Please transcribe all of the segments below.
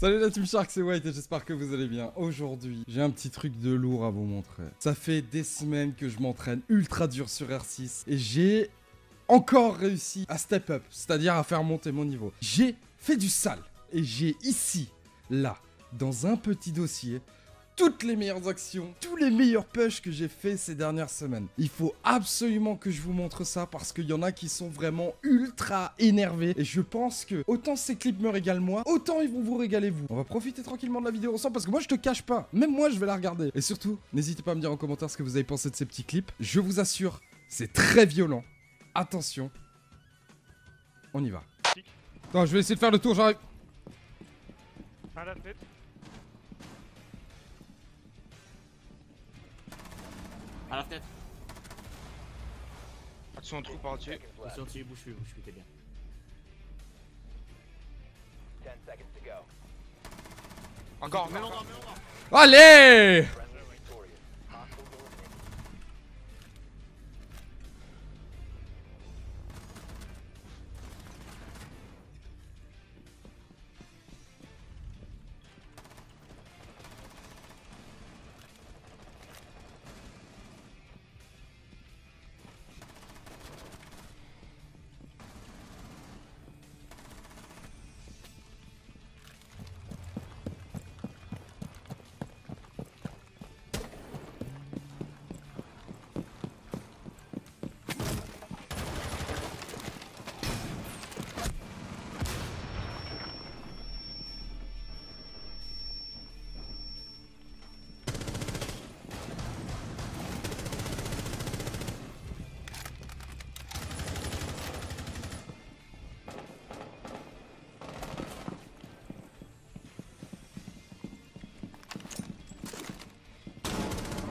Salut la Team Shark, c'est White et j'espère que vous allez bien. Aujourd'hui, j'ai un petit truc de lourd à vous montrer. Ça fait des semaines que je m'entraîne ultra dur sur R6 et j'ai encore réussi à step up, c'est-à-dire à faire monter mon niveau. J'ai fait du sale et j'ai ici, là, dans un petit dossier, toutes les meilleures actions, tous les meilleurs pushs que j'ai fait ces dernières semaines. Il faut absolument que je vous montre ça parce qu'il y en a qui sont vraiment ultra énervés et je pense que autant ces clips me régalent moi, autant ils vont vous régaler vous. On va profiter tranquillement de la vidéo ensemble parce que moi je te cache pas, même moi je vais la regarder. Et surtout, n'hésitez pas à me dire en commentaire ce que vous avez pensé de ces petits clips. Je vous assure, c'est très violent. Attention. On y va. Non, je vais essayer de faire le tour, j'arrive. À la tête. À la fenêtre. Attention, un trou par dessus. Attention, tu bouge plus, bouge plus, t'es bien. Encore, mais non, non, Allez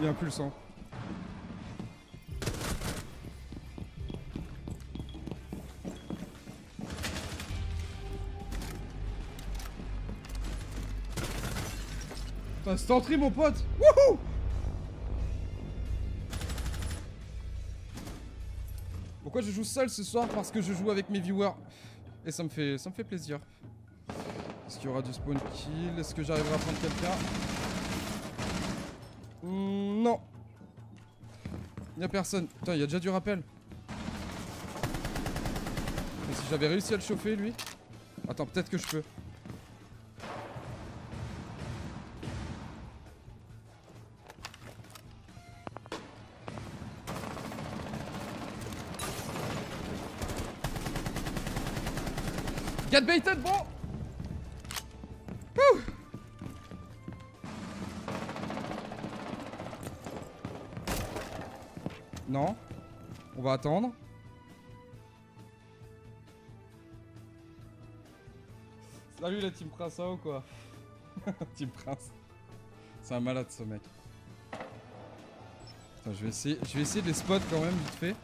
Bien pulsant. Putain, c'est entré mon pote Wouhou Pourquoi je joue seul ce soir Parce que je joue avec mes viewers. Et ça me fait, ça me fait plaisir. Est-ce qu'il y aura du spawn kill Est-ce que j'arriverai à prendre quelqu'un Il a personne. Putain, il y a déjà du rappel. Mais si j'avais réussi à le chauffer, lui. Attends, peut-être que je peux. Get baited, bon Non. On va attendre. Salut la team Prince, ou quoi? Team Prince. C'est un malade ce mec. Je vais essayer, de les spot quand même vite fait.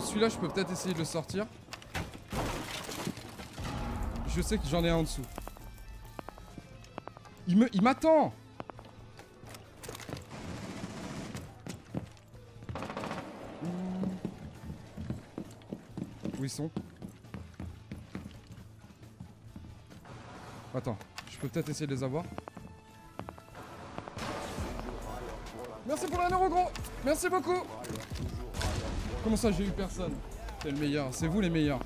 Celui-là, je peux peut-être essayer de le sortir. Je sais que j'en ai un en dessous. Il m'attend. Ils sont. Attends, je peux peut-être essayer de les avoir. Merci pour euro gros. Merci beaucoup. Comment ça j'ai eu personne? C'est le meilleur, c'est vous les meilleurs.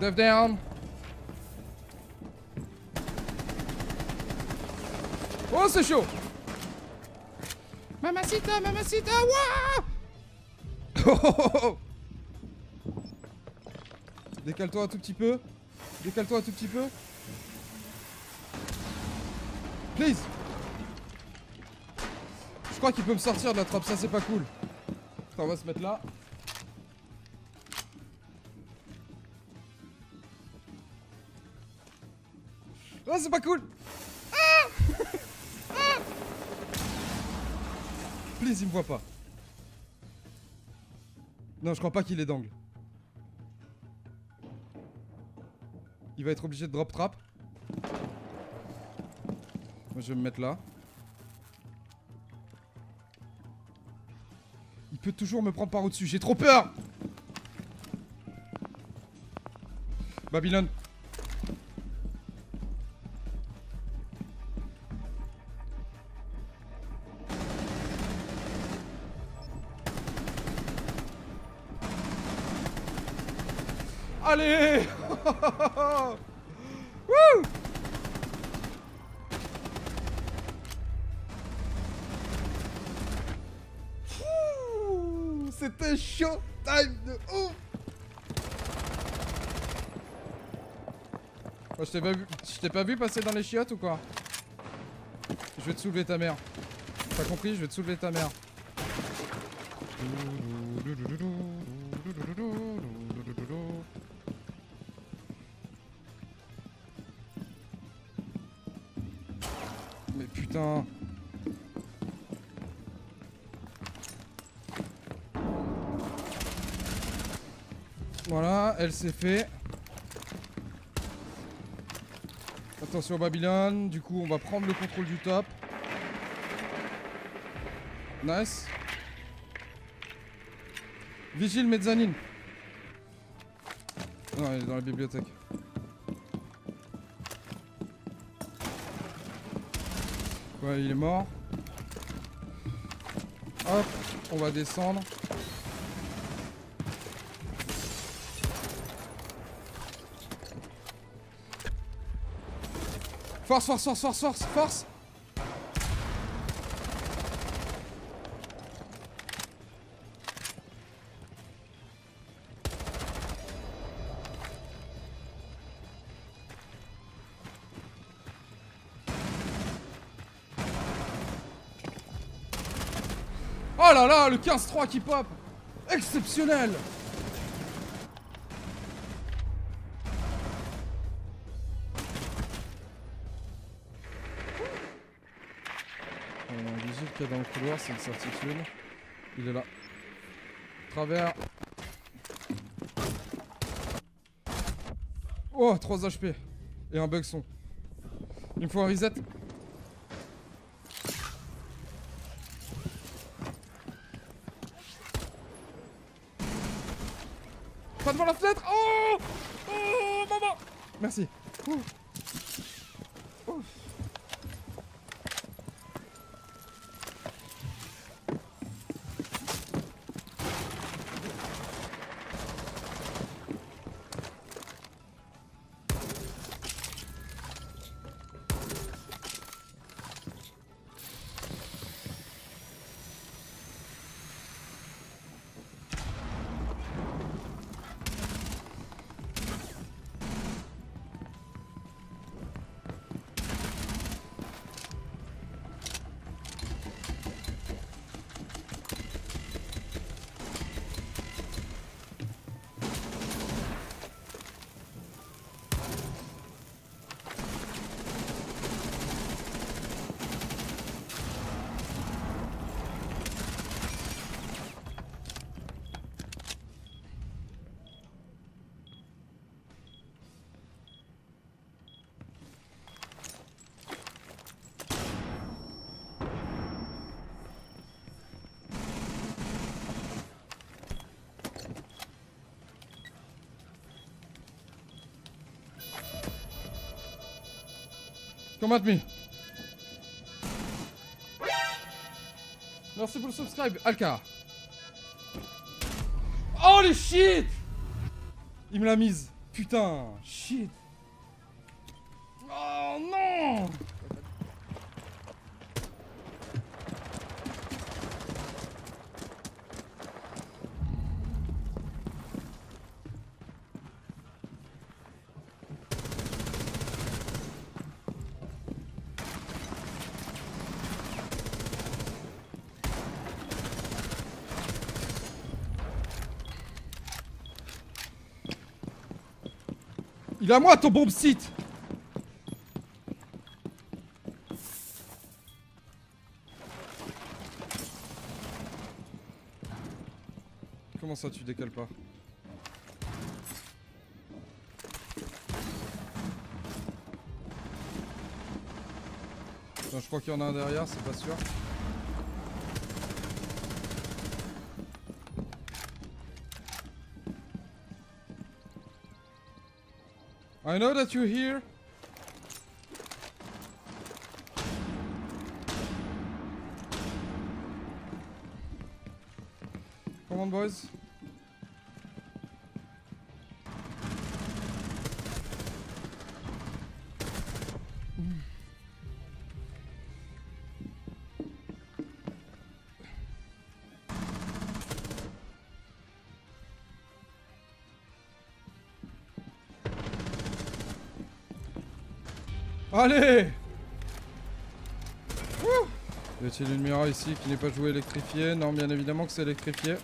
Dev down Oh c'est chaud Mamacita, mamacita, waouh Oh, oh, oh, oh. Décale-toi un tout petit peu. Décale-toi un tout petit peu. Please Je crois qu'il peut me sortir de la trappe, ça c'est pas cool. Attends, on va se mettre là. Oh, c'est pas cool Please, il me voit pas. Non, je crois pas qu'il est d'angle. Il va être obligé de drop trap. Moi, je vais me mettre là. Il peut toujours me prendre par au-dessus, j'ai trop peur Babylone. Allez. Wouh Ouh, C'était chaud time de ouf. Oh, je t'ai pas vu, je t'ai pas vu passer dans les chiottes ou quoi? Je vais te soulever ta mère. T'as compris? Je vais te soulever ta mère. Elle s'est fait. Attention Babylone, du coup on va prendre le contrôle du top. Nice. Vigile mezzanine. Non, il est dans la bibliothèque. Ouais, il est mort. Hop, on va descendre. Force, force, force, force, force, force. Oh là là, le 15-3 qui pop. Exceptionnel c'est une certitude. Il est là. Travers. Oh, 3 HP. Et un bug son. Il me faut un reset. Pas devant la fenêtre Oh Oh, maman Merci. Ouh. Come at me. Merci pour le subscribe, Alka. Oh shit Il me l'a mise. Putain, shit. Oh non Il moi ton bombe site Comment ça tu décales pas? Je crois qu'il y en a un derrière, c'est pas sûr. I know that you're here. Come on, boys. Allez Wouh Y a-t-il une mirror ici qui n'est pas joué électrifié Non, bien évidemment que c'est électrifié.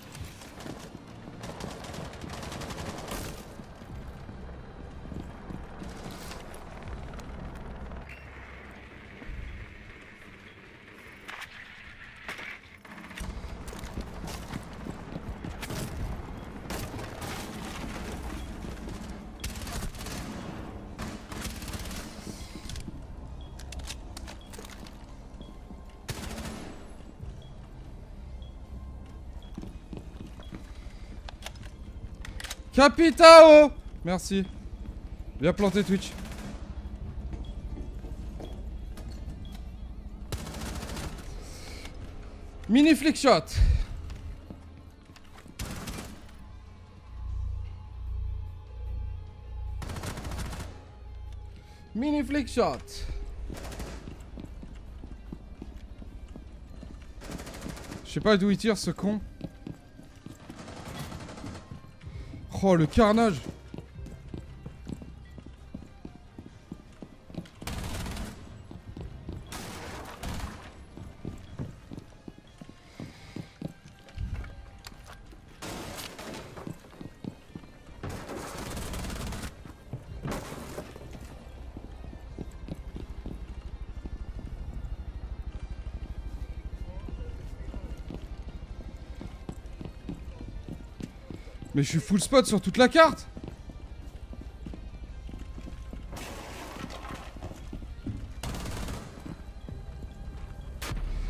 Capitao Merci. Viens planter Twitch. Mini flick shot. Mini flick shot. Je sais pas d'où il tire ce con. Oh le carnage Mais je suis full spot sur toute la carte.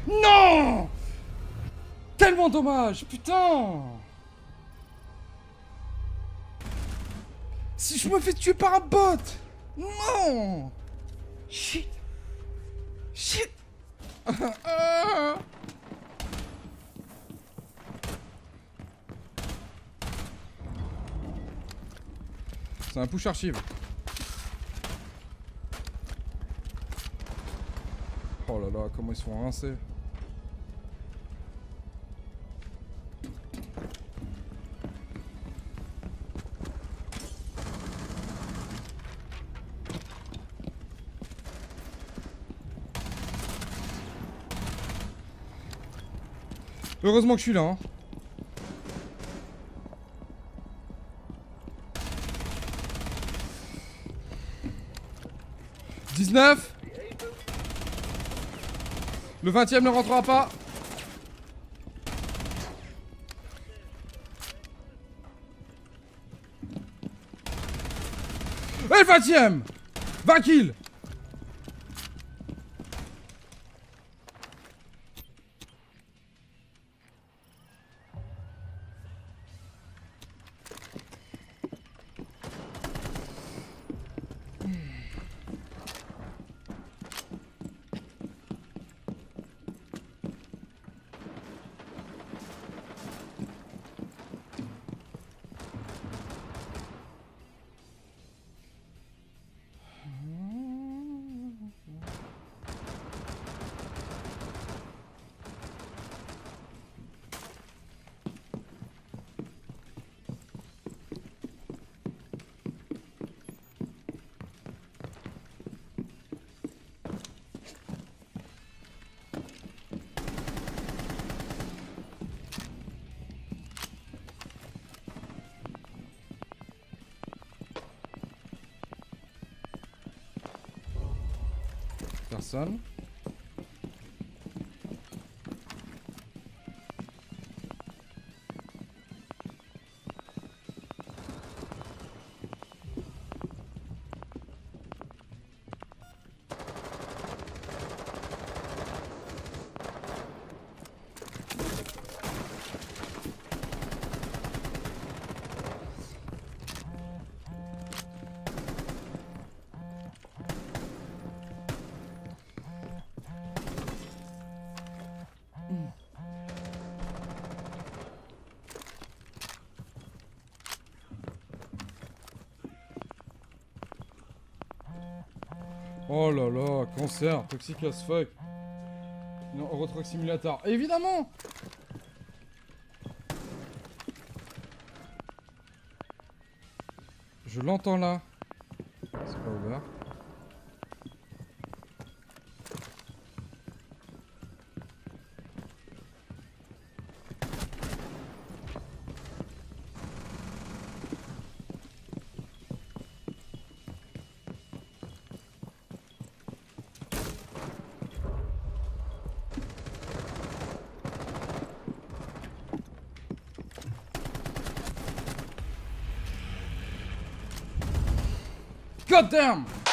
Non! Tellement dommage, putain! Si je me fais tuer par un bot! Non! Shit! Shit C'est un push archive. Oh là là, comment ils se font rincer. Heureusement que je suis là. Hein. 19 Le 20ème ne rentrera pas. Et le 20ème 20 kills Personne. Oh là là, cancer, toxique as fuck. Non, Eurotruck Simulator. Évidemment Je l'entends là. Goddamn!